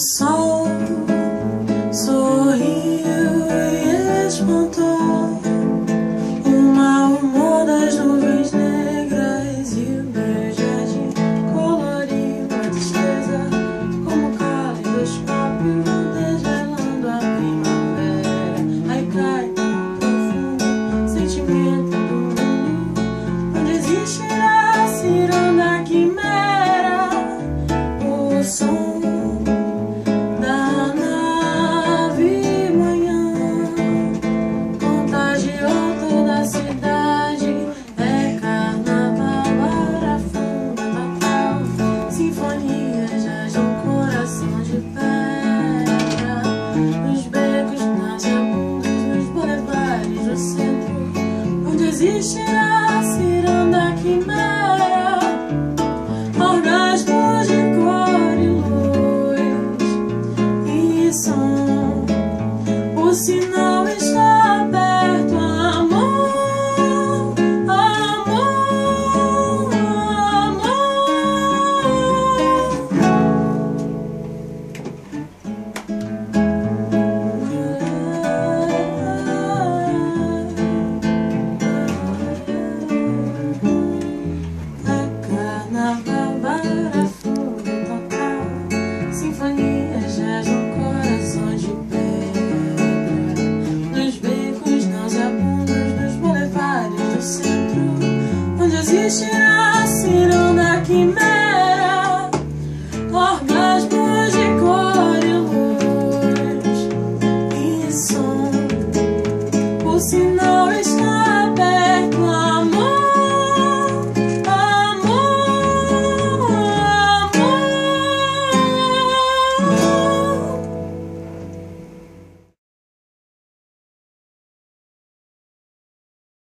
soul existirá ciranda quimera, Orgasmos de cor e luz e som, o sinal. He